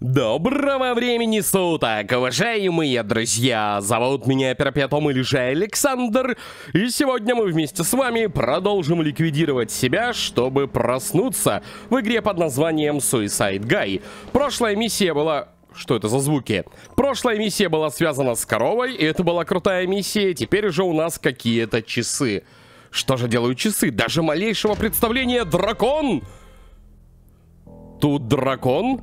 Доброго времени суток, уважаемые друзья! Зовут меня Перпетум или же Александр, и сегодня мы вместе с вами продолжим ликвидировать себя, чтобы проснуться в игре под названием Suicide Guy. Прошлая миссия была... Что это за звуки? Прошлая миссия была связана с коровой, и это была крутая миссия, теперь же у нас какие-то часы. Что же делают часы? Даже малейшего представления дракон! Тут дракон?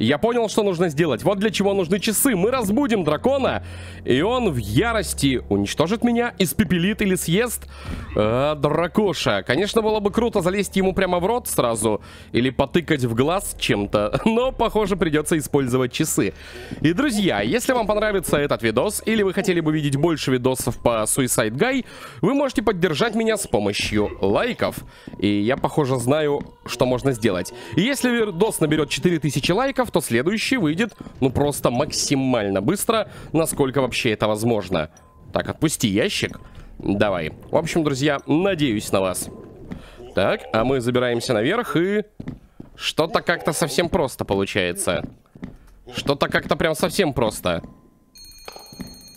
Я понял, что нужно сделать. Вот для чего нужны часы. Мы разбудим дракона, и он в ярости уничтожит меня, испепелит или съест э, дракоша. Конечно, было бы круто залезть ему прямо в рот сразу, или потыкать в глаз чем-то, но, похоже, придется использовать часы. И, друзья, если вам понравится этот видос, или вы хотели бы видеть больше видосов по Suicide Guy, вы можете поддержать меня с помощью лайков. И я, похоже, знаю, что можно сделать. И если видос наберет 4000 лайков, то следующий выйдет, ну, просто максимально быстро, насколько вообще это возможно. Так, отпусти ящик. Давай. В общем, друзья, надеюсь на вас. Так, а мы забираемся наверх и... Что-то как-то совсем просто получается. Что-то как-то прям совсем просто.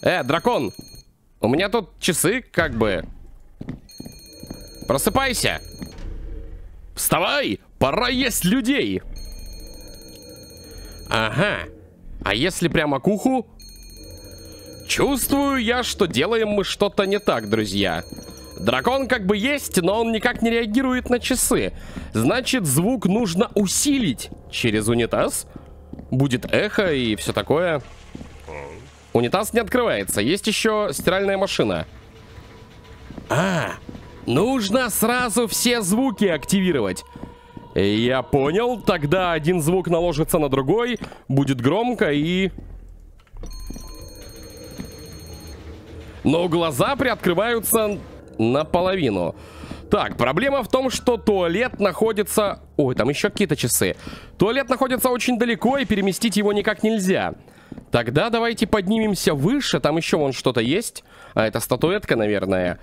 Э, дракон! У меня тут часы, как бы... Просыпайся! Вставай! Пора есть людей! Ага. А если прямо к уху? Чувствую я, что делаем мы что-то не так, друзья. Дракон как бы есть, но он никак не реагирует на часы. Значит, звук нужно усилить через унитаз. Будет эхо и все такое. Унитаз не открывается. Есть еще стиральная машина. А, нужно сразу все звуки активировать. Я понял. Тогда один звук наложится на другой. Будет громко и... Но глаза приоткрываются наполовину. Так, проблема в том, что туалет находится... Ой, там еще какие-то часы. Туалет находится очень далеко, и переместить его никак нельзя. Тогда давайте поднимемся выше. Там еще вон что-то есть. А, это статуэтка, наверное.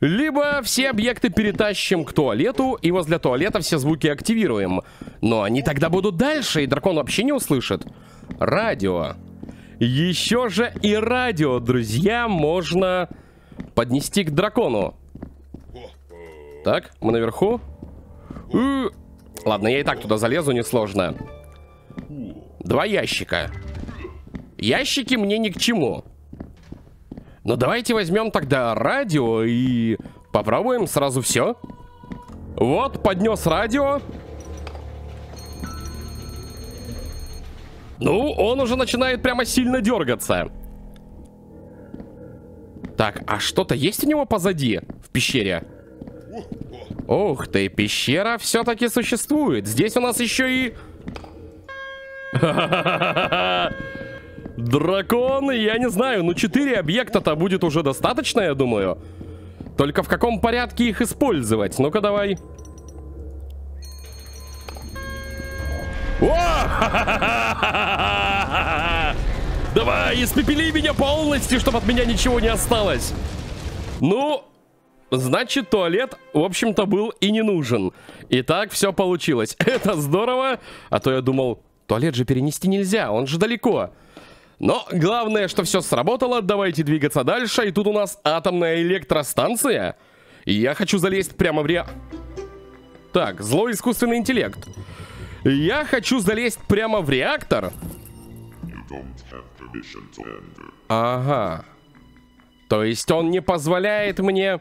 Либо все объекты перетащим к туалету, и возле туалета все звуки активируем. Но они тогда будут дальше, и дракон вообще не услышит. Радио. Еще же и радио, друзья, можно поднести к дракону. Так, мы наверху. Ладно, я и так туда залезу, несложно. Два ящика. Ящики мне ни к чему. Но ну, давайте возьмем тогда радио и попробуем сразу все. Вот, поднес радио. Ну, он уже начинает прямо сильно дергаться. Так, а что-то есть у него позади, в пещере? Ух ты, пещера все-таки существует. Здесь у нас еще и... Драконы, я не знаю, ну 4 объекта-то будет уже достаточно, я думаю. Только в каком порядке их использовать? Ну-ка давай. Давай, испепели меня полностью, чтобы от меня ничего не осталось. Ну, значит, туалет, в общем-то, был и не нужен. И так все получилось. Это здорово. А то я думал, туалет же перенести нельзя, он же далеко. Но главное, что все сработало, давайте двигаться дальше. И тут у нас атомная электростанция. И я хочу залезть прямо в ре... Так, злой искусственный интеллект. Я хочу залезть прямо в реактор. Ага. То есть он не позволяет мне...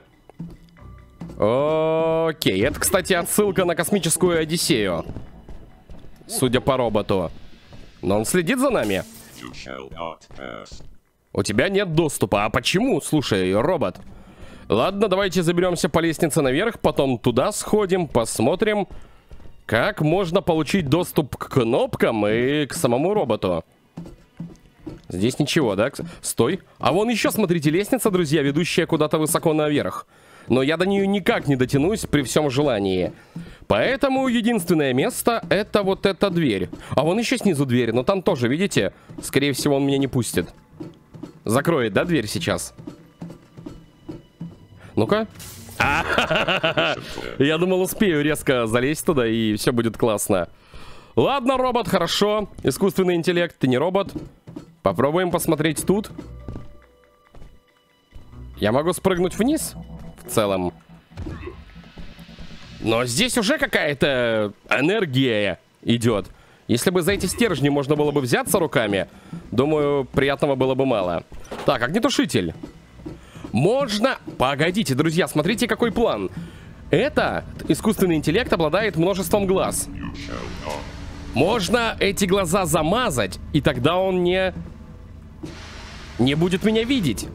Окей, это, кстати, отсылка на космическую Одиссею. Судя по роботу. Но он следит за нами. У тебя нет доступа. А почему? Слушай, робот. Ладно, давайте заберемся по лестнице наверх, потом туда сходим, посмотрим, как можно получить доступ к кнопкам и к самому роботу. Здесь ничего, да? Стой. А вон еще, смотрите, лестница, друзья, ведущая куда-то высоко наверх. Но я до нее никак не дотянусь при всем желании. Поэтому единственное место это вот эта дверь. А вон еще снизу дверь, но там тоже, видите? Скорее всего, он меня не пустит. Закроет, да, дверь сейчас? Ну-ка. Я думал, успею резко залезть туда, и все будет классно. Ладно, робот, хорошо. Искусственный интеллект, ты не робот. Попробуем посмотреть тут. Я могу спрыгнуть вниз? В целом. Но здесь уже какая-то энергия идет. Если бы за эти стержни можно было бы взяться руками, думаю, приятного было бы мало. Так, огнетушитель. Можно... Погодите, друзья, смотрите, какой план. Это искусственный интеллект обладает множеством глаз. Можно эти глаза замазать, и тогда он не... Не будет меня видеть.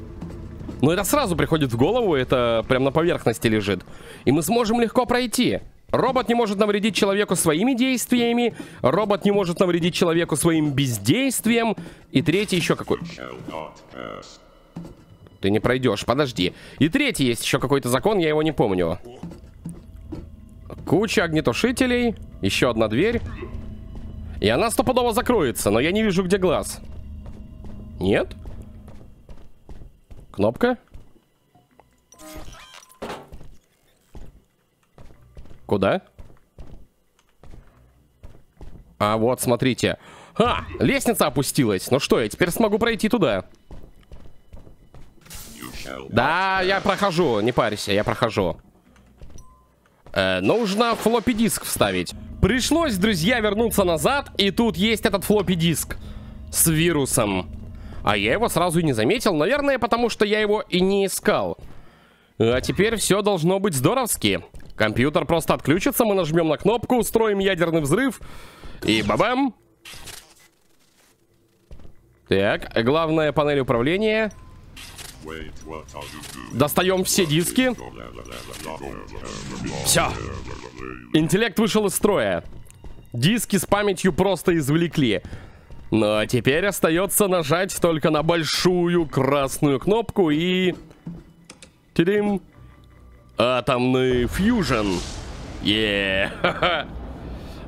Но это сразу приходит в голову, это прям на поверхности лежит. И мы сможем легко пройти. Робот не может навредить человеку своими действиями, робот не может навредить человеку своим бездействием, и третий еще какой... Ты не пройдешь, подожди. И третий есть еще какой-то закон, я его не помню. Куча огнетушителей, еще одна дверь. И она стопудово закроется, но я не вижу, где глаз. Нет? Кнопка? Куда? А вот, смотрите. А, лестница опустилась. Ну что, я теперь смогу пройти туда. Да, я прохожу, не парься, я прохожу. Э, нужно флоппи диск вставить. Пришлось, друзья, вернуться назад, и тут есть этот флоппи диск с вирусом. А я его сразу и не заметил, наверное, потому что я его и не искал. А теперь все должно быть здоровски. Компьютер просто отключится, мы нажмем на кнопку, устроим ядерный взрыв. И бабам! Так, главная панель управления. Достаем все диски. Все. Интеллект вышел из строя. Диски с памятью просто извлекли. Ну а теперь остается нажать только на большую красную кнопку и... Тидим. Атомный фьюжн. Еее.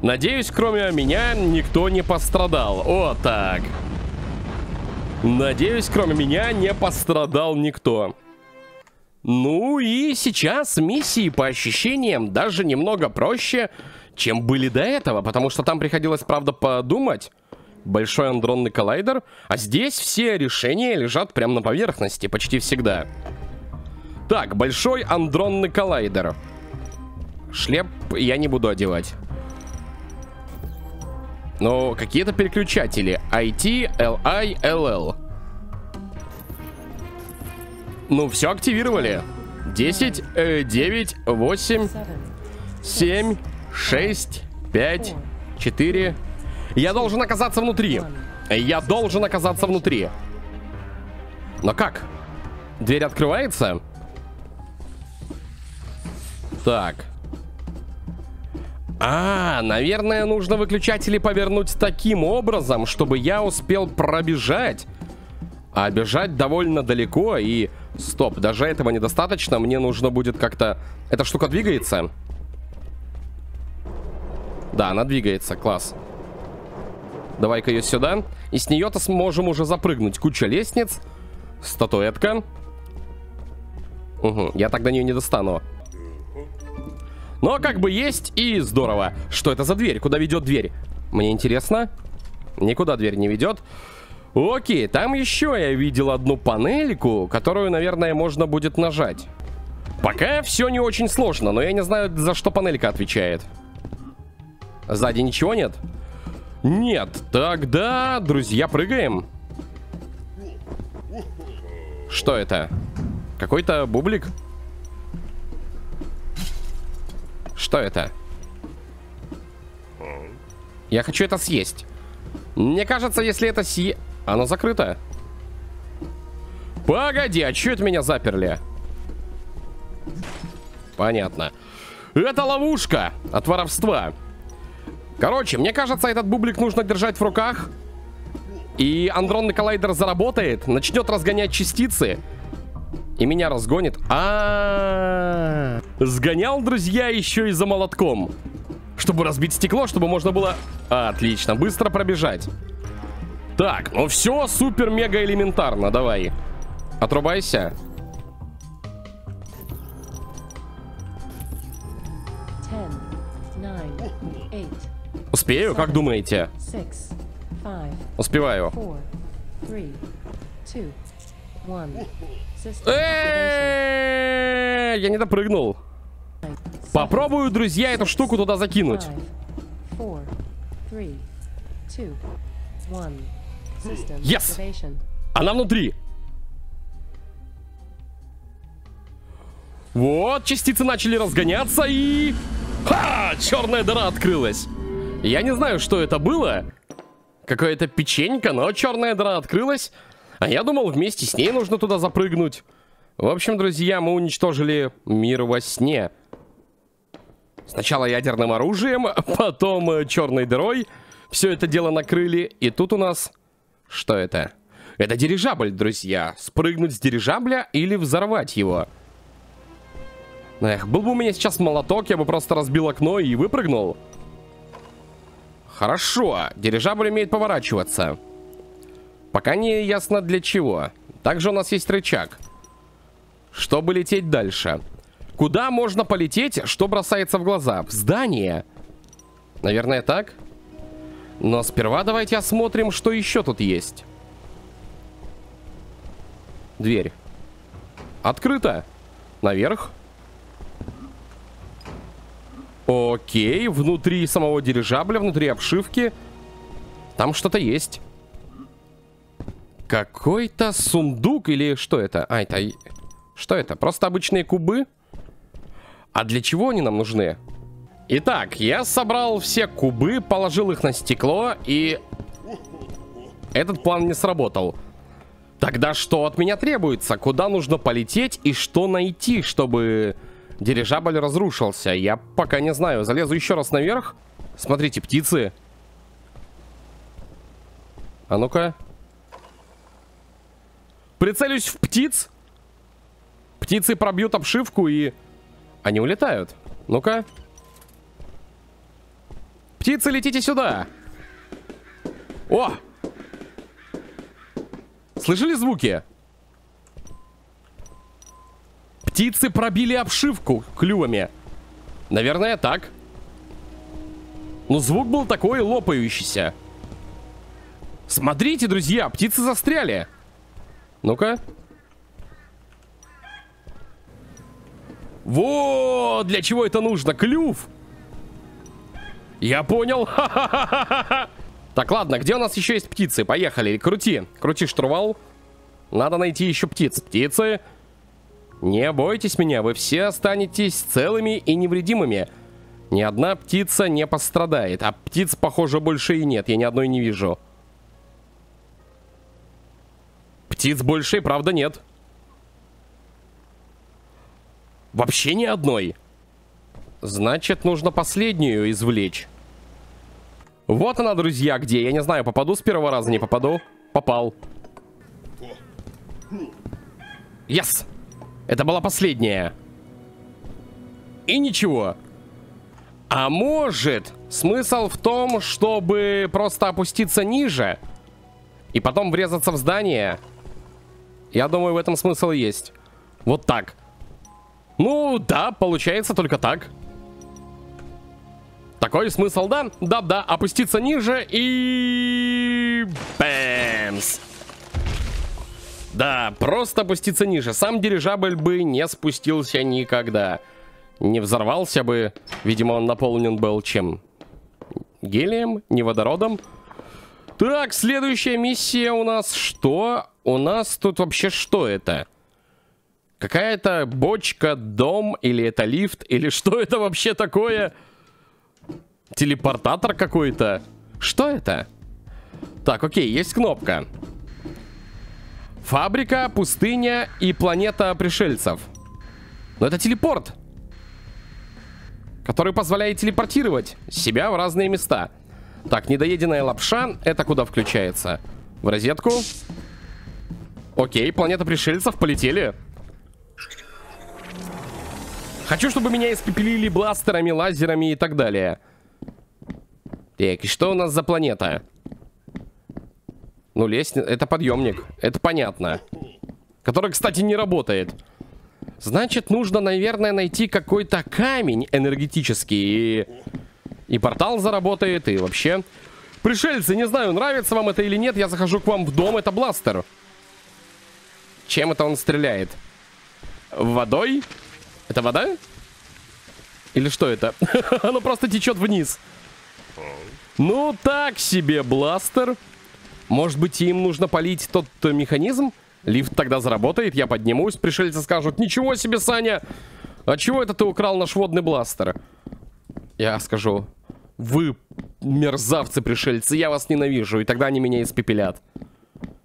Надеюсь, кроме меня, никто не пострадал. О, так. Надеюсь, кроме меня не пострадал никто. Ну и сейчас миссии по ощущениям даже немного проще, чем были до этого, потому что там приходилось, правда, подумать. Большой андронный коллайдер, а здесь все решения лежат прямо на поверхности, почти всегда. Так, большой андронный коллайдер. Шлеп я не буду одевать. Но какие-то переключатели. IT, LI, LL. Ну, все активировали. 10, э, 9, 8, 7, 6, 5, 4. Я должен оказаться внутри. Я должен оказаться внутри. Но как? Дверь открывается? Так. А, наверное, нужно выключатели повернуть таким образом, чтобы я успел пробежать. А бежать довольно далеко и... Стоп, даже этого недостаточно. Мне нужно будет как-то... Эта штука двигается? Да, она двигается, класс. Давай-ка ее сюда. И с нее-то сможем уже запрыгнуть. Куча лестниц. Статуэтка. Угу, я тогда нее не достану. Но как бы есть и здорово. Что это за дверь? Куда ведет дверь? Мне интересно. Никуда дверь не ведет. Окей, там еще я видел одну панельку, которую, наверное, можно будет нажать. Пока все не очень сложно, но я не знаю, за что панелька отвечает. Сзади ничего нет? Нет. Тогда, друзья, прыгаем. Что это? Какой-то бублик? Что это? Я хочу это съесть. Мне кажется, если это съесть... Оно закрыто. Погоди, а что это меня заперли? Понятно. Это ловушка от воровства. Короче, мне кажется, этот бублик нужно держать в руках. И андронный коллайдер заработает, начнет разгонять частицы. И меня разгонит. А, -а, -а, -а. Сгонял, друзья, еще и за молотком. Чтобы разбить стекло, чтобы можно было... Отлично, быстро пробежать. Так, ну все супер-мега элементарно, давай. Отрубайся. Успею, как думаете? Успеваю. Я не допрыгнул. Попробую, друзья, эту штуку туда закинуть. Yes. Она внутри. Вот, частицы начали разгоняться и... Ха! Черная дыра открылась. Я не знаю, что это было. Какое-то печенька, но черная дыра открылась. А я думал, вместе с ней нужно туда запрыгнуть. В общем, друзья, мы уничтожили мир во сне. Сначала ядерным оружием, потом э, черной дырой. Все это дело накрыли. И тут у нас... Что это? Это дирижабль, друзья. Спрыгнуть с дирижабля или взорвать его. Эх, был бы у меня сейчас молоток, я бы просто разбил окно и выпрыгнул. Хорошо, дирижабль умеет поворачиваться. Пока не ясно для чего. Также у нас есть рычаг. Чтобы лететь дальше. Куда можно полететь, что бросается в глаза? В здание. Наверное, так? Но сперва давайте осмотрим, что еще тут есть. Дверь. Открыто. Наверх. Окей, внутри самого дирижабля, внутри обшивки. Там что-то есть. Какой-то сундук или что это? А, это... Что это? Просто обычные кубы? А для чего они нам нужны? Итак, я собрал все кубы, положил их на стекло и... Этот план не сработал. Тогда что от меня требуется? Куда нужно полететь и что найти, чтобы дирижабль разрушился? Я пока не знаю. Залезу еще раз наверх. Смотрите, птицы. А ну-ка. Прицелюсь в птиц. Птицы пробьют обшивку и... Они улетают. Ну-ка. Птицы, летите сюда. О! Слышали звуки? Птицы пробили обшивку клювами. Наверное, так. Но звук был такой лопающийся. Смотрите, друзья, птицы застряли. Ну-ка. Вот для чего это нужно. Клюв. Я понял. Так, ладно, где у нас еще есть птицы? Поехали, крути. Крути штурвал. Надо найти еще птиц. Птицы. Не бойтесь меня, вы все останетесь целыми и невредимыми. Ни одна птица не пострадает. А птиц, похоже, больше и нет. Я ни одной не вижу. Птиц больше и правда нет. Вообще ни одной. Значит, нужно последнюю извлечь. Вот она, друзья, где. Я не знаю, попаду с первого раза, не попаду. Попал. Yes! Это была последняя. И ничего. А может, смысл в том, чтобы просто опуститься ниже и потом врезаться в здание? Я думаю, в этом смысл есть. Вот так. Ну, да, получается только так. Такой смысл, да? Да-да, опуститься ниже и... Бэмс! Да, просто опуститься ниже. Сам дирижабль бы не спустился никогда. Не взорвался бы. Видимо, он наполнен был чем? Гелием? Не водородом? Так, следующая миссия у нас что? У нас тут вообще что это? Какая-то бочка, дом, или это лифт, или что это вообще такое? Телепортатор какой-то? Что это? Так, окей, есть кнопка. Фабрика, пустыня и планета пришельцев. Но это телепорт. Который позволяет телепортировать себя в разные места. Так, недоеденная лапша. Это куда включается? В розетку. Окей, планета пришельцев, полетели. Хочу, чтобы меня испепелили бластерами, лазерами и так далее. Так, и что у нас за планета? Ну, лестница... Это подъемник. Это понятно. Который, кстати, не работает. Значит, нужно, наверное, найти какой-то камень энергетический и... И портал заработает, и вообще... Пришельцы, не знаю, нравится вам это или нет, я захожу к вам в дом, это бластер. Чем это он стреляет? Водой? Это вода? Или что это? Оно просто течет вниз. Ну, так себе, бластер. Может быть, им нужно полить тот э, механизм? Лифт тогда заработает, я поднимусь, пришельцы скажут, ничего себе, Саня! А чего это ты украл наш водный бластер? Я скажу, вы мерзавцы пришельцы, я вас ненавижу, и тогда они меня испепелят.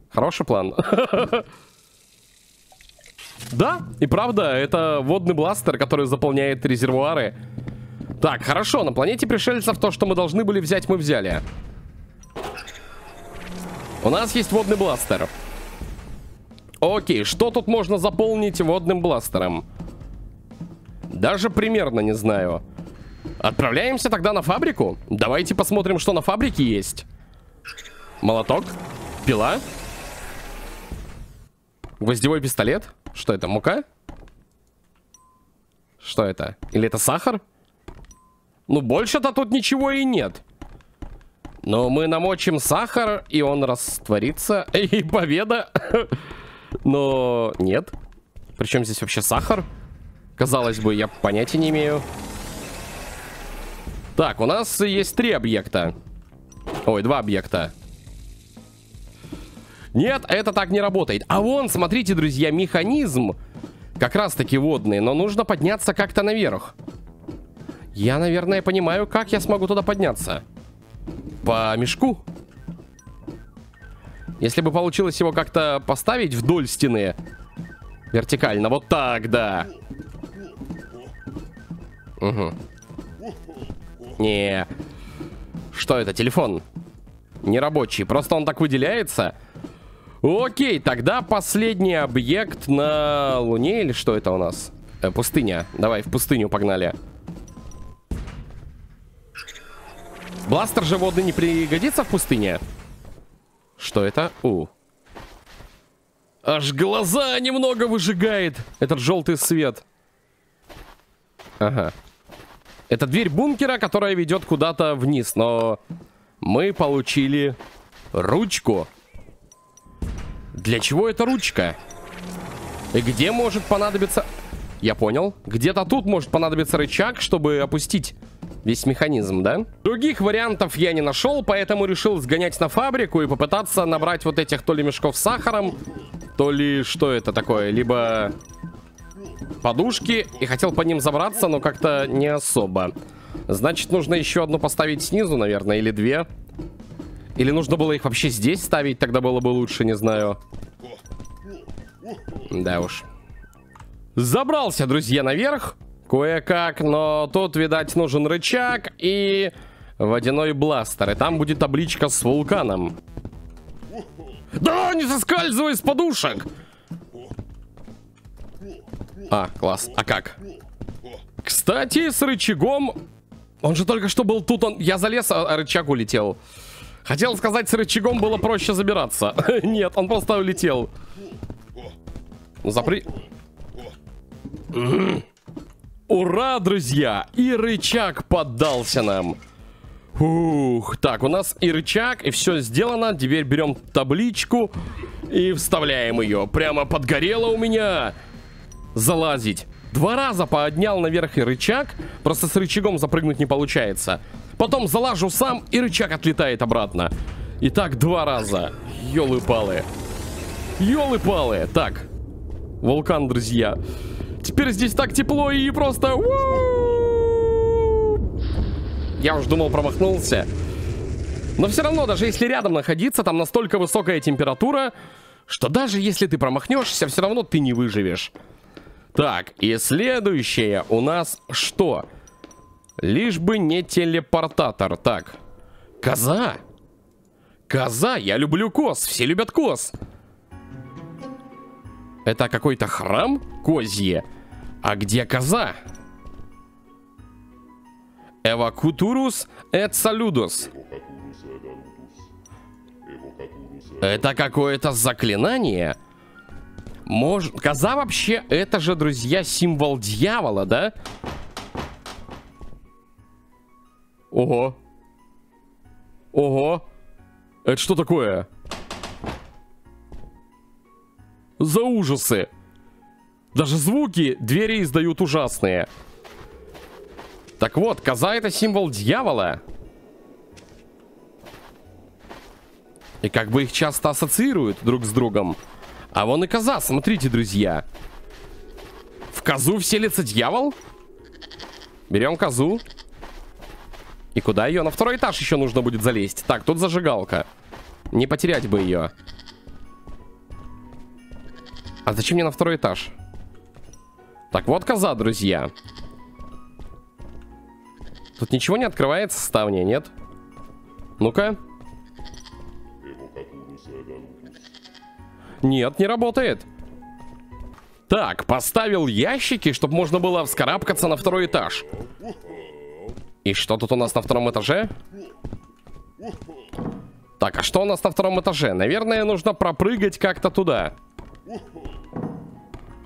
Хороший план. Да, и правда, это водный бластер, который заполняет резервуары. Так, хорошо, на планете пришельцев то, что мы должны были взять, мы взяли. У нас есть водный бластер. Окей, что тут можно заполнить водным бластером? Даже примерно не знаю. Отправляемся тогда на фабрику. Давайте посмотрим, что на фабрике есть. Молоток. Пила. Гвоздевой пистолет. Что это, мука? Что это? Или это сахар? Ну, больше-то тут ничего и нет. Но мы намочим сахар, и он растворится. И победа. Но нет. Причем здесь вообще сахар? Казалось бы, я понятия не имею. Так, у нас есть три объекта. Ой, два объекта. Нет, это так не работает. А вон, смотрите, друзья, механизм. Как раз таки водный, но нужно подняться как-то наверх. Я, наверное, понимаю, как я смогу туда подняться. По мешку. Если бы получилось его как-то поставить вдоль стены. Вертикально. Вот так, да. Угу. Не. Что это? Телефон. Нерабочий. Просто он так выделяется. Окей, тогда последний объект на Луне. Или что это у нас? Э, пустыня. Давай, в пустыню погнали. Бластер же водный не пригодится в пустыне? Что это? У. Аж глаза немного выжигает этот желтый свет. Ага. Это дверь бункера, которая ведет куда-то вниз, но мы получили ручку. Для чего эта ручка? И где может понадобиться... Я понял. Где-то тут может понадобиться рычаг, чтобы опустить весь механизм, да? Других вариантов я не нашел, поэтому решил сгонять на фабрику и попытаться набрать вот этих то ли мешков с сахаром, то ли что это такое, либо подушки. И хотел по ним забраться, но как-то не особо. Значит, нужно еще одну поставить снизу, наверное, или две. Или нужно было их вообще здесь ставить, тогда было бы лучше, не знаю. Да уж. Забрался, друзья, наверх. Кое-как, но тут, видать, нужен рычаг и водяной бластер. И там будет табличка с вулканом. Да, не соскальзывай с подушек! А, класс. А как? Кстати, с рычагом... Он же только что был тут, он... Я залез, а, рычаг улетел. Хотел сказать, с рычагом было проще забираться. Нет, он просто улетел. Запри... Ура, друзья! И рычаг поддался нам. Ух, так, у нас и рычаг, и все сделано. Теперь берем табличку и вставляем ее. Прямо подгорело у меня. Залазить. Два раза поднял наверх и рычаг. Просто с рычагом запрыгнуть не получается. Потом залажу сам, и рычаг отлетает обратно. И так два раза. Ёлы-палы. Ёлы-палы. Так. Вулкан, друзья. Теперь здесь так тепло и просто... Я уж думал, промахнулся. Но все равно, даже если рядом находиться, там настолько высокая температура, что даже если ты промахнешься, все равно ты не выживешь. Так, и следующее у нас что? Лишь бы не телепортатор. Так, коза. Коза, я люблю коз, все любят коз. Это какой-то храм козье? А где коза? Эвакутурус эт салюдус. Это какое-то заклинание? Может... Коза вообще, это же, друзья, символ дьявола, да? Ого. Ого. Это что такое? За ужасы. Даже звуки двери издают ужасные. Так вот, коза это символ дьявола. И как бы их часто ассоциируют друг с другом. А вон и коза, смотрите, друзья. В козу вселится дьявол? Берем козу. И куда ее? На второй этаж еще нужно будет залезть. Так, тут зажигалка. Не потерять бы ее. А зачем мне на второй этаж? Так, вот коза, друзья. Тут ничего не открывается, ставня, нет? Ну-ка. Нет, не работает. Так, поставил ящики, чтобы можно было вскарабкаться на второй этаж. И что тут у нас на втором этаже? Так, а что у нас на втором этаже? Наверное, нужно пропрыгать как-то туда.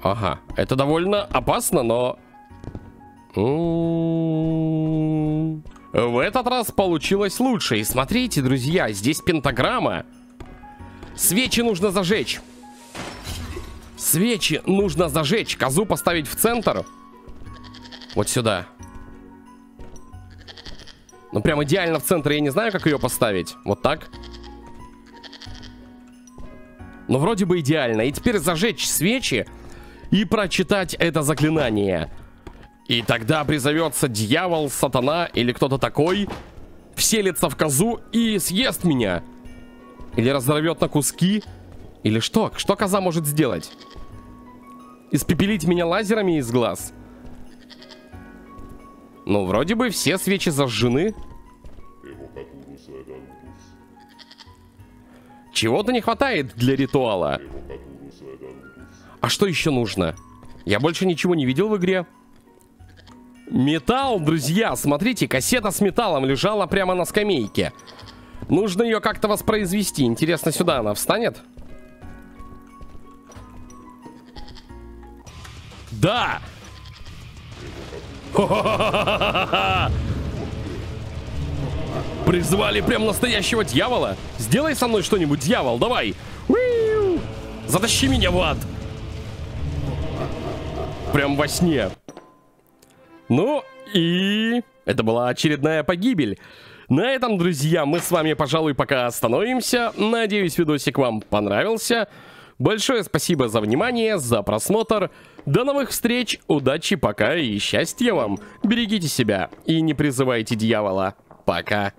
Ага, это довольно опасно, но... М-м-м. В этот раз получилось лучше. И смотрите, друзья, здесь пентаграмма. Свечи нужно зажечь. Свечи нужно зажечь. Козу поставить в центр. Вот сюда. Ну, прям идеально в центр. Я не знаю, как ее поставить. Вот так. Ну, вроде бы идеально. И теперь зажечь свечи и прочитать это заклинание. И тогда призовется дьявол, сатана или кто-то такой, вселится в козу и съест меня. Или разорвет на куски. Или что? Что коза может сделать? Испепелить меня лазерами из глаз? Ну, вроде бы все свечи зажжены. Чего-то не хватает для ритуала. А что еще нужно? Я больше ничего не видел в игре. Металл, друзья, смотрите, кассета с металлом лежала прямо на скамейке. Нужно ее как-то воспроизвести. Интересно, сюда она встанет? Да! Призвали прям настоящего дьявола. Сделай со мной что-нибудь, дьявол, давай. Затащи меня в ад. Прям во сне. Ну и... Это была очередная погибель. На этом, друзья, мы с вами, пожалуй, пока остановимся. Надеюсь, видосик вам понравился. Большое спасибо за внимание, за просмотр. До новых встреч, удачи, пока и счастья вам. Берегите себя и не призывайте дьявола. Пока.